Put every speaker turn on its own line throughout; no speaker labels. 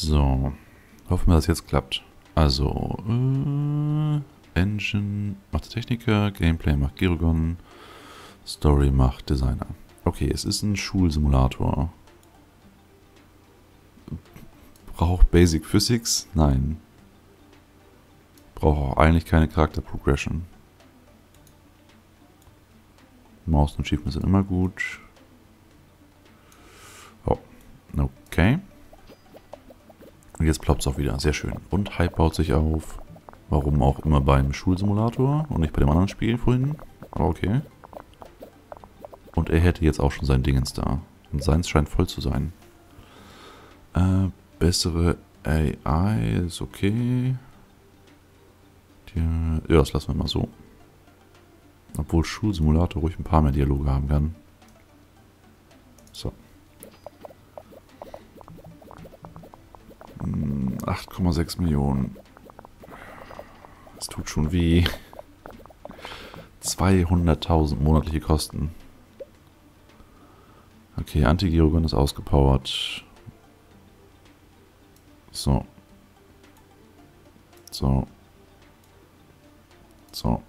So. Hoffen wir, dass jetzt klappt. Also, äh, Engine macht Techniker, Gameplay macht Girogon, Story macht Designer. Okay, es ist ein Schulsimulator. Braucht Basic Physics? Nein. Braucht auch eigentlich keine Charakter Progression. Maus und Achievements sind immer gut. Oh, okay. Und jetzt ploppt es auch wieder. Sehr schön. Und Hype baut sich auf. Warum auch immer beim Schulsimulator und nicht bei dem anderen Spiel vorhin. Aber okay. Und er hätte jetzt auch schon sein Dingens da. Und seins scheint voll zu sein. Äh, bessere AI ist okay. Die, ja, das lassen wir mal so. Obwohl Schulsimulator ruhig ein paar mehr Dialoge haben kann. So. 8,6 hm, Millionen. Das tut schon weh. 200.000 monatliche Kosten. Okay, Anti-Geogon ist ausgepowert. So. So. So.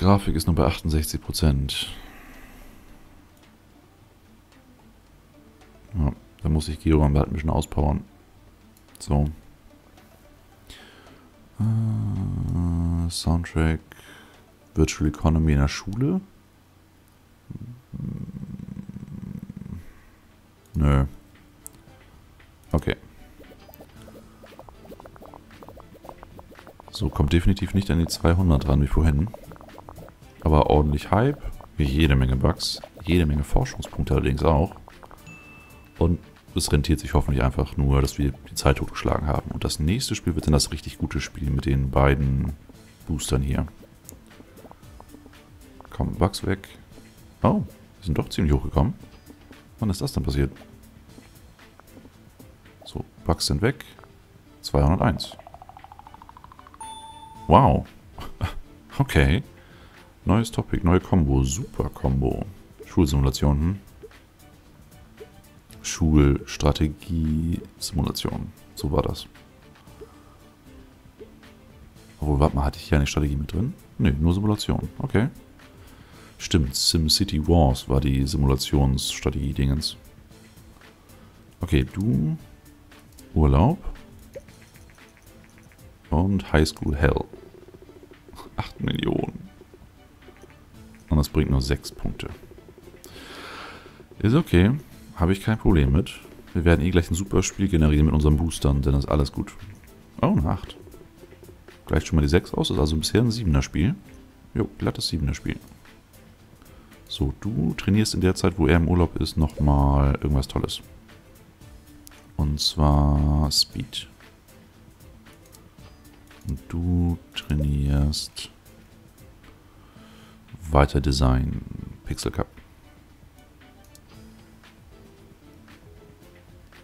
Grafik ist nur bei 68%. Ja, da muss ich Georam halt ein bisschen auspowern. So. Äh, Soundtrack. Virtual Economy in der Schule. Nö. Okay. So, kommt definitiv nicht an die 200 ran wie vorhin. Aber ordentlich Hype, jede Menge Bugs, jede Menge Forschungspunkte allerdings auch. Und es rentiert sich hoffentlich einfach nur, dass wir die Zeit totgeschlagen haben. Und das nächste Spiel wird dann das richtig gute Spiel mit den beiden Boostern hier. Kommen Bugs weg. Oh, wir sind doch ziemlich hochgekommen. Wann ist das denn passiert? So, Bugs sind weg. 201. Wow. Okay. Neues Topic, neue Combo. Super Combo. Schulsimulationen. Schulstrategie-Simulation. So war das. Obwohl, warte mal, hatte ich hier eine Strategie mit drin? Ne, nur Simulation. Okay. Stimmt, SimCity Wars war die Simulationsstrategie-Dingens. Okay, du Urlaub und High School Hell. 8 Millionen. Das bringt nur 6 Punkte. Ist okay. Habe ich kein Problem mit. Wir werden eh gleich ein super Spiel generieren mit unseren Boostern, denn das ist alles gut. Oh, eine 8. Gleicht schon mal die 6 aus. Das ist also bisher ein 7er Spiel. Jo, glattes 7er Spiel. So, du trainierst in der Zeit, wo er im Urlaub ist, nochmal irgendwas Tolles. Und zwar Speed. Und du trainierst weiter Design Pixel Cup.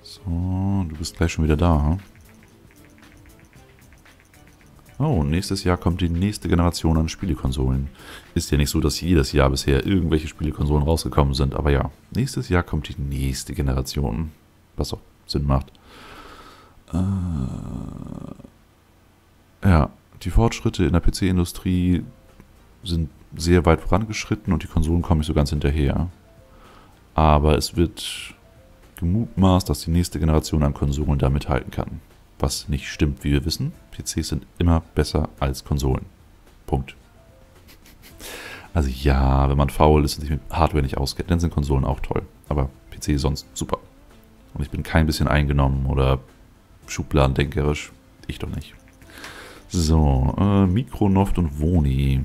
So, du bist gleich schon wieder da. Hm? Oh, nächstes Jahr kommt die nächste Generation an Spielekonsolen. Ist ja nicht so, dass jedes Jahr bisher irgendwelche Spielekonsolen rausgekommen sind, aber ja, nächstes Jahr kommt die nächste Generation. Was auch Sinn macht. Äh, ja, die Fortschritte in der PC-Industrie sind sehr weit vorangeschritten und die Konsolen kommen nicht so ganz hinterher. Aber es wird gemutmaßt, dass die nächste Generation an Konsolen da mithalten kann. Was nicht stimmt, wie wir wissen. PCs sind immer besser als Konsolen. Punkt. Also ja, wenn man faul ist und sich mit Hardware nicht auskennt, dann sind Konsolen auch toll. Aber PC sonst super. Und ich bin kein bisschen eingenommen oder schubladendenkerisch. Ich doch nicht. So, äh, Mikronoft und Woni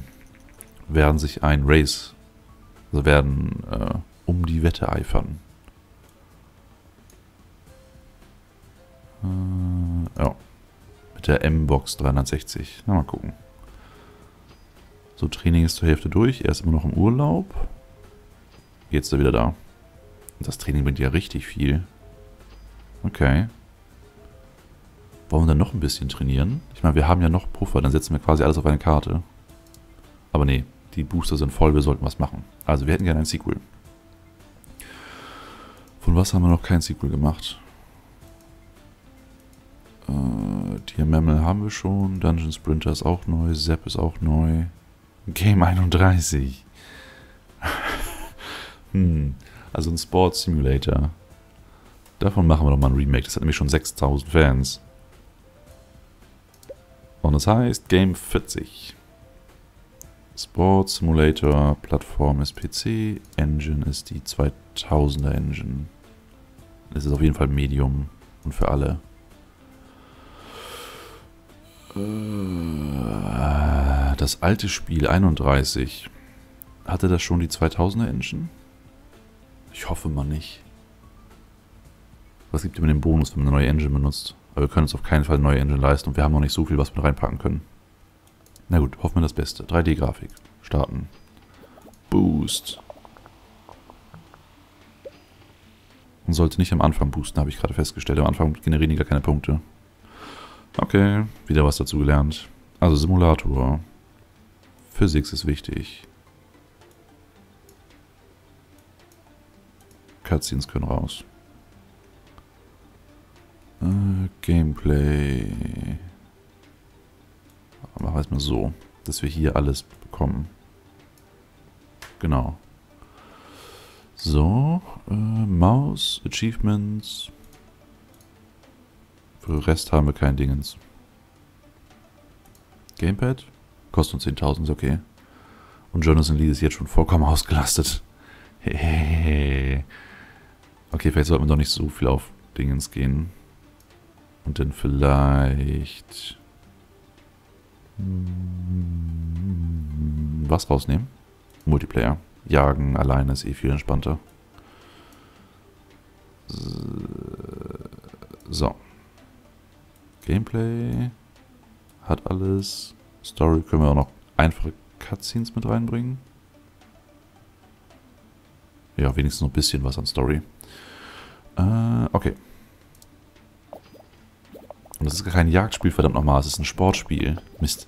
werden sich ein Race, also werden äh, um die Wette eifern. Äh, ja. Mit der M-Box 360. Na, mal gucken. So, Training ist zur Hälfte durch. Er ist immer noch im Urlaub. Jetzt ist er wieder da. Das Training bringt ja richtig viel. Okay. Wollen wir dann noch ein bisschen trainieren? Ich meine, wir haben ja noch Puffer. Dann setzen wir quasi alles auf eine Karte. Aber nee, Die Booster sind voll, wir sollten was machen. Also wir hätten gerne ein Sequel. Von was haben wir noch kein Sequel gemacht? Äh, Diamamel haben wir schon. Dungeon Sprinter ist auch neu. Zap ist auch neu. Game 31. hm. Also ein Sports Simulator. Davon machen wir doch mal ein Remake. Das hat nämlich schon 6000 Fans. Und es heißt Game 40. Sports Simulator, Plattform ist PC, Engine ist die 2000er Engine. Es ist auf jeden Fall Medium und für alle. Äh, das alte Spiel 31. Hatte das schon die 2000er Engine? Ich hoffe mal nicht. Was gibt immer den Bonus, wenn man eine neue Engine benutzt? Aber wir können uns auf keinen Fall eine neue Engine leisten und wir haben noch nicht so viel, was wir reinpacken können. Na gut, hoffen wir das Beste. 3D-Grafik. Starten. Boost. Und sollte nicht am Anfang boosten, habe ich gerade festgestellt. Am Anfang generieren die gar keine Punkte. Okay, wieder was dazu gelernt. Also Simulator. Physik ist wichtig. Cutscenes können raus. Äh, Gameplay. Machen wir erstmal so, dass wir hier alles bekommen. Genau. So, äh, Maus, Achievements. Für den Rest haben wir kein Dingens. Gamepad? Kostet uns 10.000, ist okay. Und Jonathan Lee ist jetzt schon vollkommen ausgelastet. Hehehe. Okay, vielleicht sollten wir doch nicht so viel auf Dingens gehen. Und dann vielleicht... Was rausnehmen? Multiplayer. Jagen alleine ist eh viel entspannter. So. Gameplay hat alles. Story können wir auch noch einfache Cutscenes mit reinbringen. Ja, wenigstens noch ein bisschen was an Story. Äh, okay. Und das ist gar kein Jagdspiel, verdammt nochmal. Es ist ein Sportspiel. Mist.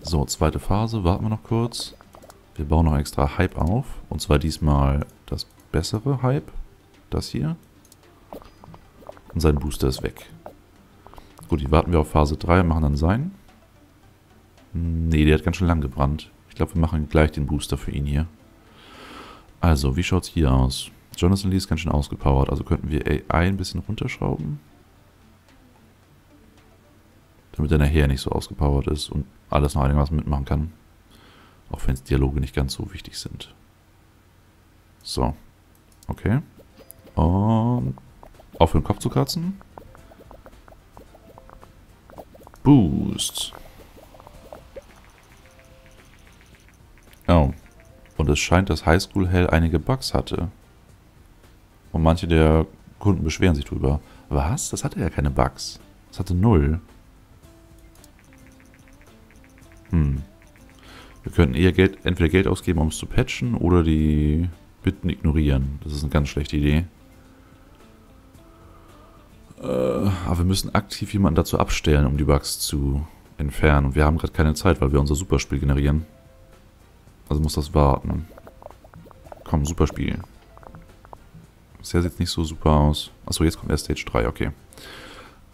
So, zweite Phase. Warten wir noch kurz. Wir bauen noch extra Hype auf. Und zwar diesmal das bessere Hype. Das hier. Und sein Booster ist weg. Gut, die warten wir auf Phase 3 und machen dann sein. Nee, der hat ganz schön lang gebrannt. Ich glaube, wir machen gleich den Booster für ihn hier. Also, wie schaut es hier aus? Jonathan Lee ist ganz schön ausgepowert, also könnten wir AI ein bisschen runterschrauben. Damit er nachher nicht so ausgepowert ist und alles noch einigermaßen mitmachen kann. Auch wenn es Dialoge nicht ganz so wichtig sind. So. Okay. Und auf den Kopf zu kratzen. Boost. Oh. Und es scheint, dass Highschool Hell einige Bugs hatte. Und manche der Kunden beschweren sich drüber. Was? Das hatte ja keine Bugs. Das hatte null. Könnten eher Geld, entweder Geld ausgeben, um es zu patchen, oder die Bitten ignorieren. Das ist eine ganz schlechte Idee. Äh, aber wir müssen aktiv jemanden dazu abstellen, um die Bugs zu entfernen. Und wir haben gerade keine Zeit, weil wir unser Superspiel generieren. Also muss das warten. Komm, Superspiel. Bisher sieht nicht so super aus. Achso, jetzt kommt erst Stage 3, okay.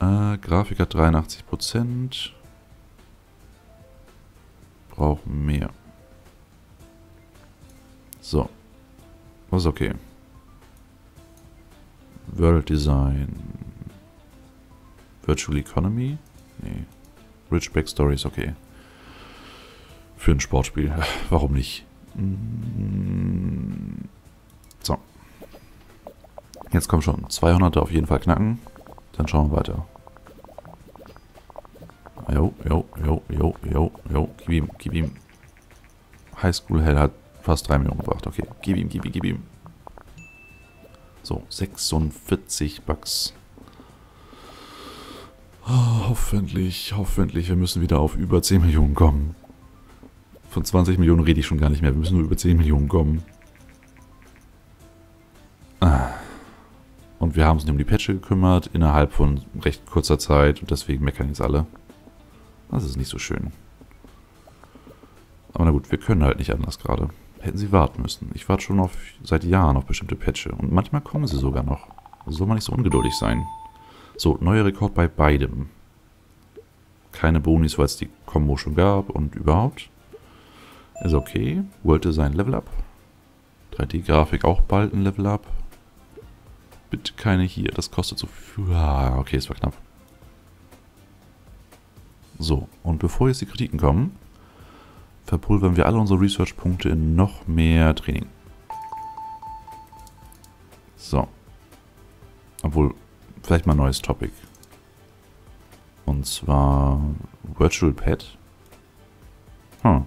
Äh, Grafik hat 83%. Brauchen mehr. So. Das ist okay. World Design. Virtual Economy? Nee. Rich Backstory ist okay. Für ein Sportspiel. Warum nicht? Mm. So. Jetzt kommt schon. 200 auf jeden Fall knacken. Dann schauen wir weiter. Jo, jo, jo, jo, jo, jo. Gib ihm, gib ihm. Highschool Hell hat fast 3 Millionen gebracht. Okay, gib ihm, gib ihm, gib ihm. So, 46 Bucks. Oh, hoffentlich, hoffentlich. Wir müssen wieder auf über 10 Millionen kommen. Von 20 Millionen rede ich schon gar nicht mehr. Wir müssen nur über 10 Millionen kommen. Ah. Und wir haben uns um die Patche gekümmert, innerhalb von recht kurzer Zeit. Und deswegen meckern jetzt alle. Das ist nicht so schön. Aber na gut, wir können halt nicht anders gerade. Hätten sie warten müssen. Ich warte schon auf, seit Jahren auf bestimmte Patche. Und manchmal kommen sie sogar noch. Soll man nicht so ungeduldig sein. So, neuer Rekord bei beidem. Keine Bonis, weil es die Combo schon gab und überhaupt. Ist okay. World Design Level Up. 3D-Grafik auch bald ein Level Up. Bitte keine hier, das kostet so viel. Ah, okay, es war knapp. So, und bevor jetzt die Kritiken kommen, verpulvern wir alle unsere Research-Punkte in noch mehr Training. So. Obwohl, vielleicht mal ein neues Topic. Und zwar Virtual Pet. Hm.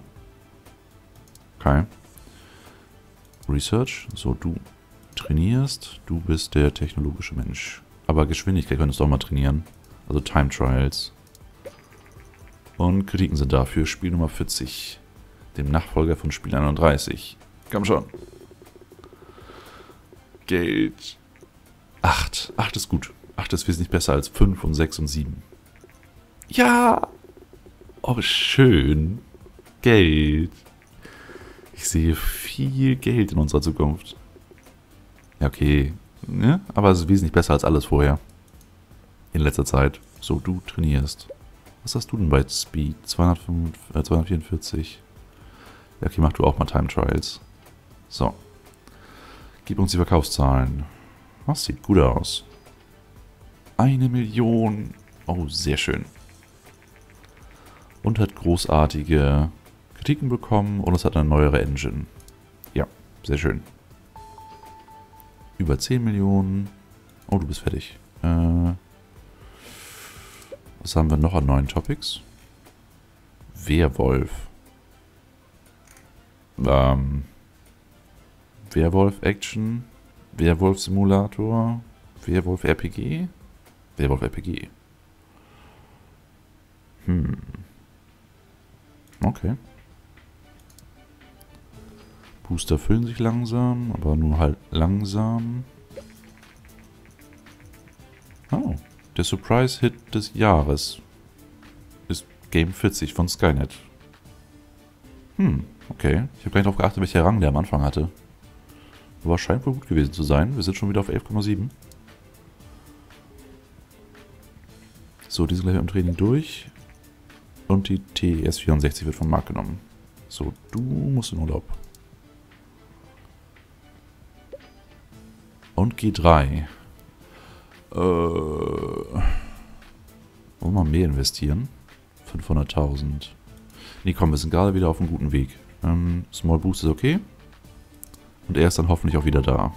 Okay. Research. So, du trainierst. Du bist der technologische Mensch. Aber Geschwindigkeit könntest du auch mal trainieren. Also Time Trials. Und Kritiken sind dafür Spiel Nummer 40. Dem Nachfolger von Spiel 31. Komm schon. Geld. 8. 8 ist gut. 8 ist wesentlich besser als 5 und 6 und 7. Ja! Oh, schön. Geld. Ich sehe viel Geld in unserer Zukunft. Ja, okay. Ja, aber es ist wesentlich besser als alles vorher. In letzter Zeit. So, du trainierst. Was hast du denn bei Speed? 205, äh, 244. Ja, okay, mach du auch mal Time Trials. So. Gib uns die Verkaufszahlen. Das sieht gut aus. Eine Million. Oh, sehr schön. Und hat großartige Kritiken bekommen und es hat eine neuere Engine. Ja, sehr schön. Über 10 Millionen. Oh, du bist fertig. Äh, was haben wir noch an neuen Topics? Werwolf. Ähm, Werwolf Action. Werwolf Simulator. Werwolf RPG. Werwolf RPG. Hm. Okay. Booster füllen sich langsam, aber nur halt langsam. Oh, der Surprise-Hit des Jahres ist Game 40 von Skynet. Hm, okay. Ich habe gar nicht darauf geachtet, welcher Rang der am Anfang hatte. Aber scheint wohl gut gewesen zu sein. Wir sind schon wieder auf 11,7. So, die sind gleich im Training durch. Und die TS64 wird vom Markt genommen. So, du musst in Urlaub. Und G3. Äh, mal mehr investieren? 500.000. Nee, komm, wir sind gerade wieder auf einem guten Weg. Ähm, Small Boost ist okay. Und er ist dann hoffentlich auch wieder da.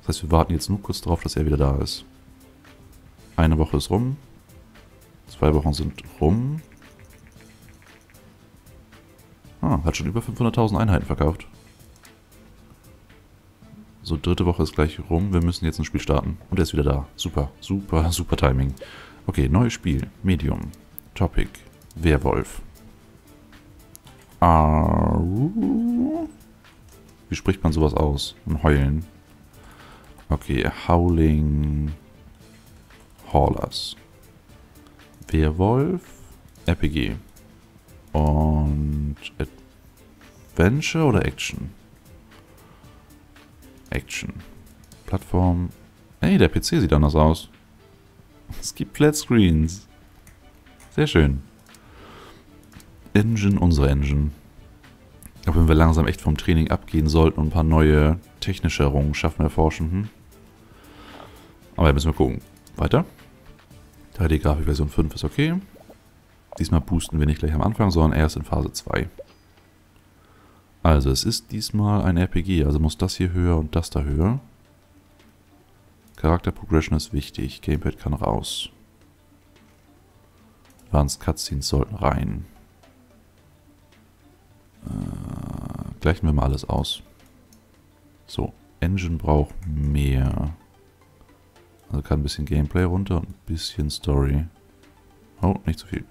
Das heißt, wir warten jetzt nur kurz darauf, dass er wieder da ist. Eine Woche ist rum. Zwei Wochen sind rum. Ah, hat schon über 500.000 Einheiten verkauft. So, dritte Woche ist gleich rum. Wir müssen jetzt ein Spiel starten. Und er ist wieder da. Super, super, super Timing. Okay, neues Spiel. Medium. Topic. Werwolf. Au. Wie spricht man sowas aus? Ein Heulen. Okay, Howling Haulers. Werwolf. RPG. Und Adventure oder Action? Action. Plattform. Hey, der PC sieht anders aus. Es gibt Flat Screens. Sehr schön. Engine, unsere Engine. Auch wenn wir langsam echt vom Training abgehen sollten und ein paar neue technische Errungenschaften erforschen. Hm? Aber ja, müssen wir gucken. Weiter. 3D-Grafik Version 5 ist okay. Diesmal boosten wir nicht gleich am Anfang, sondern erst in Phase 2. Also, es ist diesmal ein RPG, also muss das hier höher und das da höher. Charakter Progression ist wichtig. Gamepad kann raus. Advanced Cutscenes sollten rein. Äh, gleichen wir mal alles aus. So, Engine braucht mehr. Also kann ein bisschen Gameplay runter und ein bisschen Story. Oh, nicht zu viel.